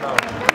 No.